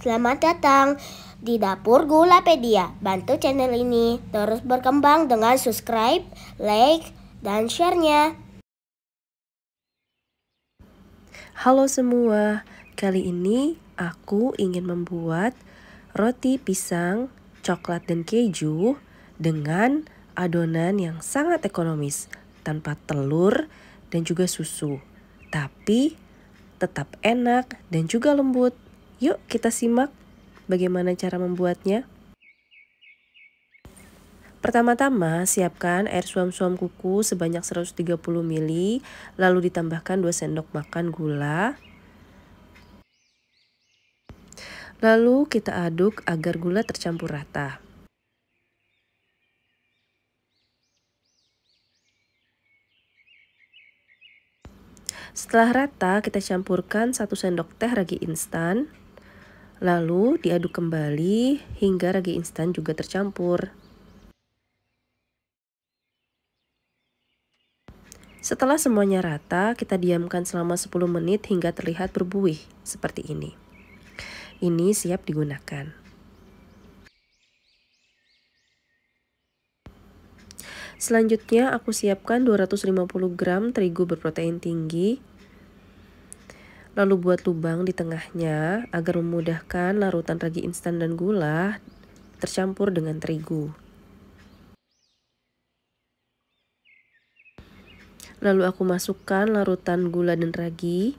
Selamat datang di Dapur Gulapedia. Bantu channel ini terus berkembang dengan subscribe, like, dan share-nya. Halo semua, kali ini aku ingin membuat roti pisang, coklat, dan keju dengan adonan yang sangat ekonomis, tanpa telur dan juga susu, tapi tetap enak dan juga lembut. Yuk kita simak bagaimana cara membuatnya. Pertama-tama, siapkan air suam-suam kuku sebanyak 130 ml, lalu ditambahkan 2 sendok makan gula. Lalu kita aduk agar gula tercampur rata. Setelah rata, kita campurkan 1 sendok teh ragi instan. Lalu diaduk kembali hingga ragi instan juga tercampur. Setelah semuanya rata, kita diamkan selama 10 menit hingga terlihat berbuih seperti ini. Ini siap digunakan. Selanjutnya aku siapkan 250 gram terigu berprotein tinggi Lalu buat lubang di tengahnya agar memudahkan larutan ragi instan dan gula tercampur dengan terigu. Lalu aku masukkan larutan gula dan ragi.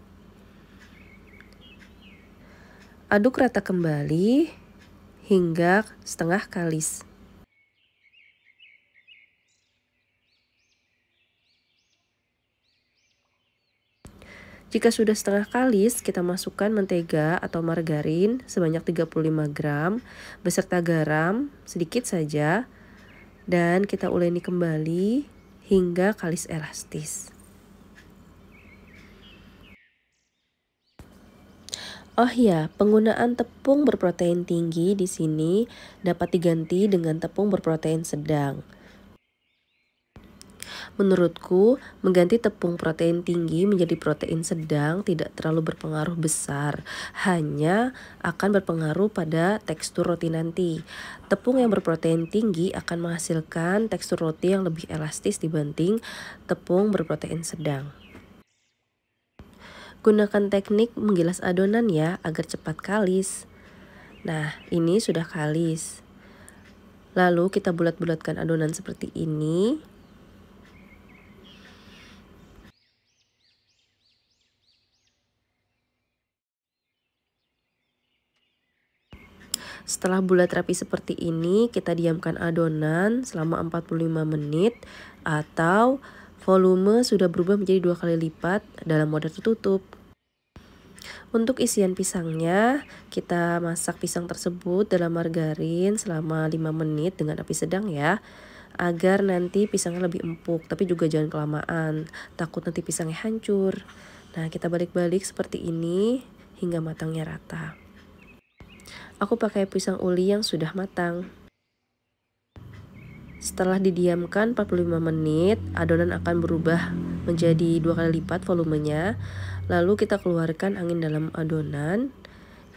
Aduk rata kembali hingga setengah kalis. Jika sudah setengah kalis, kita masukkan mentega atau margarin sebanyak 35 gram beserta garam sedikit saja dan kita uleni kembali hingga kalis elastis. Oh ya, penggunaan tepung berprotein tinggi di sini dapat diganti dengan tepung berprotein sedang. Menurutku, mengganti tepung protein tinggi menjadi protein sedang tidak terlalu berpengaruh besar, hanya akan berpengaruh pada tekstur roti nanti. Tepung yang berprotein tinggi akan menghasilkan tekstur roti yang lebih elastis dibanding tepung berprotein sedang. Gunakan teknik menggilas adonan ya agar cepat kalis. Nah, ini sudah kalis. Lalu kita bulat-bulatkan adonan seperti ini. Setelah bulat rapi seperti ini, kita diamkan adonan selama 45 menit atau volume sudah berubah menjadi dua kali lipat dalam wadah tertutup. Untuk isian pisangnya, kita masak pisang tersebut dalam margarin selama 5 menit dengan api sedang ya agar nanti pisangnya lebih empuk tapi juga jangan kelamaan. Takut nanti pisangnya hancur. Nah kita balik-balik seperti ini hingga matangnya rata Aku pakai pisang uli yang sudah matang. Setelah didiamkan 45 menit, adonan akan berubah menjadi dua kali lipat volumenya. Lalu kita keluarkan angin dalam adonan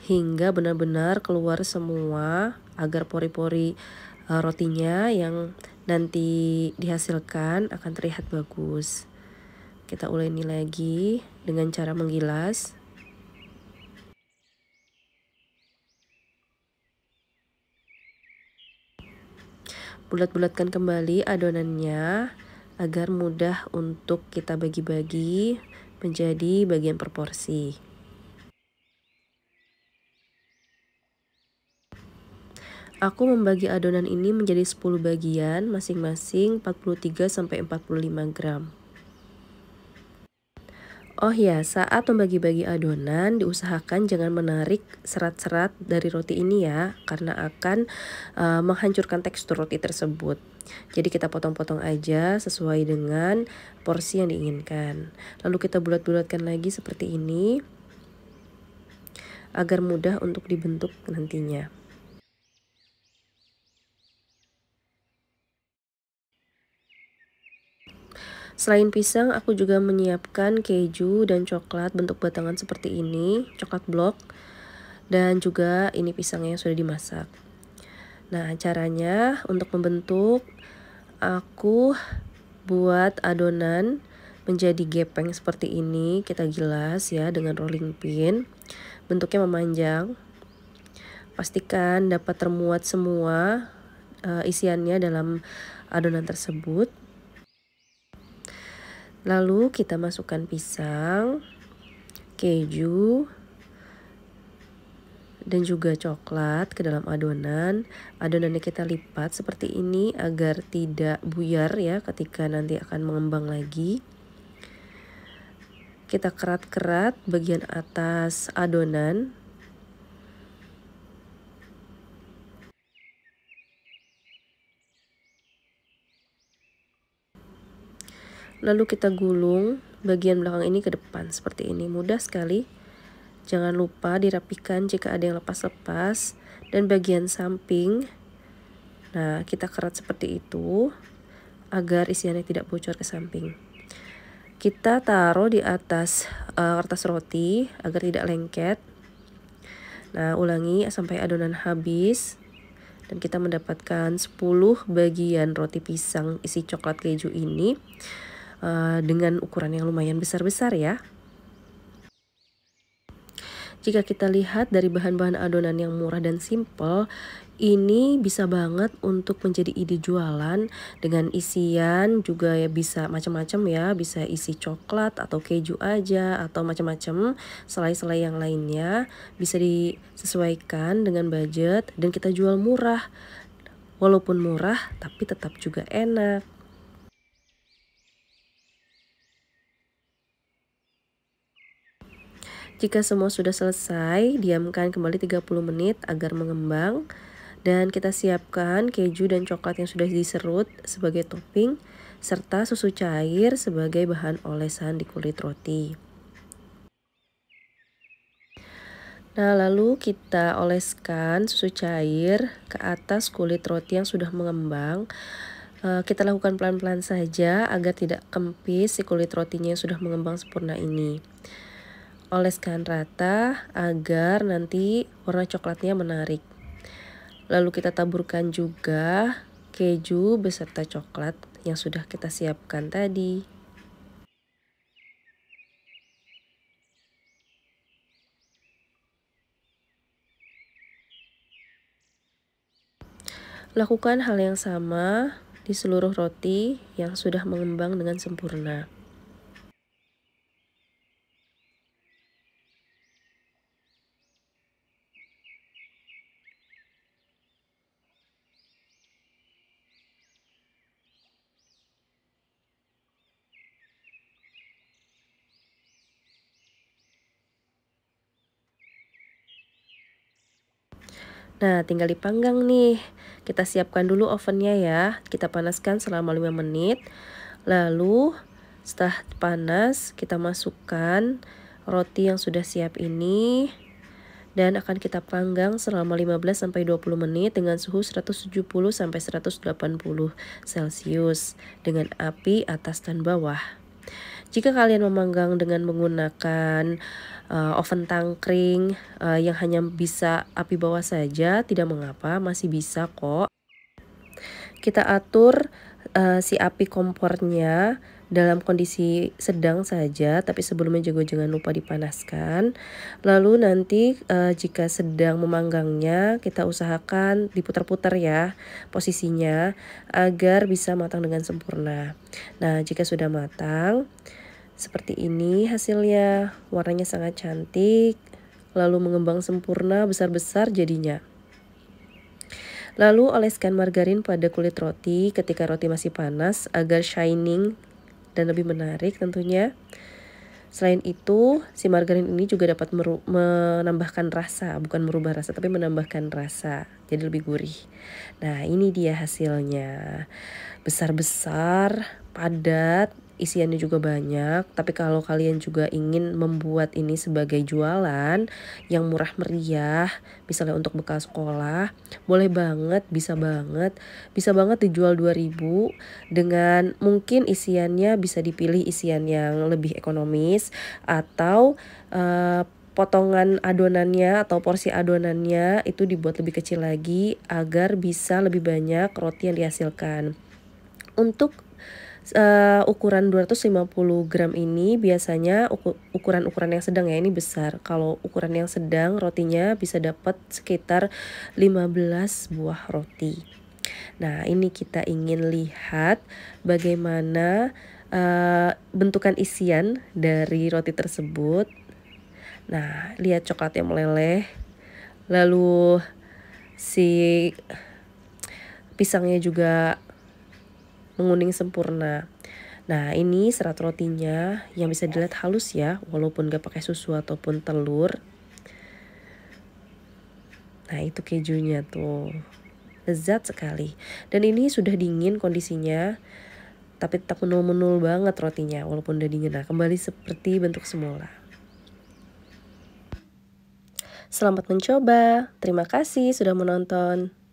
hingga benar-benar keluar semua agar pori-pori uh, rotinya yang nanti dihasilkan akan terlihat bagus. Kita uleni lagi dengan cara menggilas. Bulat-bulatkan kembali adonannya agar mudah untuk kita bagi-bagi menjadi bagian proporsi. Aku membagi adonan ini menjadi 10 bagian masing-masing 43 45 gram. Oh ya, saat membagi-bagi adonan, diusahakan jangan menarik serat-serat dari roti ini ya, karena akan uh, menghancurkan tekstur roti tersebut. Jadi kita potong-potong aja sesuai dengan porsi yang diinginkan. Lalu kita bulat-bulatkan lagi seperti ini, agar mudah untuk dibentuk nantinya. Selain pisang, aku juga menyiapkan keju dan coklat bentuk batangan seperti ini, coklat blok. dan juga ini pisangnya yang sudah dimasak. Nah, caranya untuk membentuk aku buat adonan menjadi gepeng seperti ini. Kita gilas ya dengan rolling pin. Bentuknya memanjang. Pastikan dapat termuat semua uh, isiannya dalam adonan tersebut. Lalu kita masukkan pisang, keju, dan juga coklat ke dalam adonan. Adonannya kita lipat seperti ini agar tidak buyar ya ketika nanti akan mengembang lagi. Kita kerat-kerat bagian atas adonan Lalu kita gulung bagian belakang ini ke depan seperti ini. Mudah sekali. Jangan lupa dirapikan jika ada yang lepas-lepas. Dan bagian samping, nah kita kerat seperti itu agar isiannya tidak bocor ke samping. Kita taruh di atas uh, kertas roti agar tidak lengket. Nah, ulangi sampai adonan habis dan kita mendapatkan 10 bagian roti pisang isi coklat keju ini. Eh, dengan ukuran yang lumayan besar-besar ya. Jika kita lihat dari bahan-bahan adonan yang murah dan simple, ini bisa banget untuk menjadi ide jualan dengan isian juga ya bisa macam-macam ya, bisa isi coklat atau keju aja atau macam-macam selai-selai yang lainnya bisa disesuaikan dengan budget dan kita jual murah. Walaupun murah tapi tetap juga enak. Jika semua sudah selesai, diamkan kembali 30 menit agar mengembang. Dan kita siapkan keju dan coklat yang sudah diserut sebagai topping, serta susu cair sebagai bahan olesan di kulit roti. Nah, lalu kita oleskan susu cair ke atas kulit roti yang sudah mengembang. Eh, kita lakukan pelan-pelan saja agar tidak kempis si kulit rotinya yang sudah mengembang sempurna ini oleskan rata agar nanti warna coklatnya menarik. Lalu kita taburkan juga keju beserta coklat yang sudah kita siapkan tadi. Lakukan hal yang sama di seluruh roti yang sudah mengembang dengan sempurna. Nah, tinggal dipanggang nih. Kita siapkan dulu ovennya ya. Kita panaskan selama 5 menit. Lalu setelah panas, kita masukkan roti yang sudah siap ini dan akan kita panggang selama 15 sampai 20 menit dengan suhu 170 sampai 180 Celcius dengan api atas dan bawah. Jika kalian memanggang dengan menggunakan uh, oven tangkring uh, yang hanya bisa api bawah saja, tidak mengapa, masih bisa kok. Kita atur uh, si api kompornya dalam kondisi sedang saja, tapi sebelumnya juga jangan lupa dipanaskan. Lalu nanti uh, jika sedang memanggangnya, kita usahakan diputar-putar ya posisinya agar bisa matang dengan sempurna. Nah, jika sudah matang, seperti ini hasilnya, warnanya sangat cantik, lalu mengembang sempurna besar-besar jadinya. Lalu oleskan margarin pada kulit roti ketika roti masih panas agar shining dan lebih menarik tentunya. Selain itu, si margarin ini juga dapat menambahkan rasa, bukan merubah rasa, tapi menambahkan rasa, jadi lebih gurih. Nah, ini dia hasilnya. Besar-besar, padat, isiannya juga banyak tapi kalau kalian juga ingin membuat ini sebagai jualan yang murah meriah misalnya untuk bekal sekolah boleh banget bisa banget bisa banget dijual 2000 dengan mungkin isiannya bisa dipilih isian yang lebih ekonomis atau uh, potongan adonannya atau porsi adonannya itu dibuat lebih kecil lagi agar bisa lebih banyak roti yang dihasilkan. Untuk uh, ukuran 250 gram ini biasanya ukuran-ukuran yang sedang ya ini besar. Kalau ukuran yang sedang rotinya bisa dapat sekitar 15 buah roti. Nah, ini kita ingin lihat bagaimana uh, bentukan isian dari roti tersebut. Nah, lihat coklatnya meleleh. Lalu si pisangnya juga menguning sempurna. Nah, ini serat rotinya yang bisa dilihat halus ya, walaupun gak pakai susu ataupun telur. Nah, itu kejunya tuh. Lezat sekali. Dan ini sudah dingin kondisinya, tapi tetap menul-menul banget rotinya walaupun udah dingin. Nah, kembali seperti bentuk semula. Selamat mencoba. Terima kasih sudah menonton.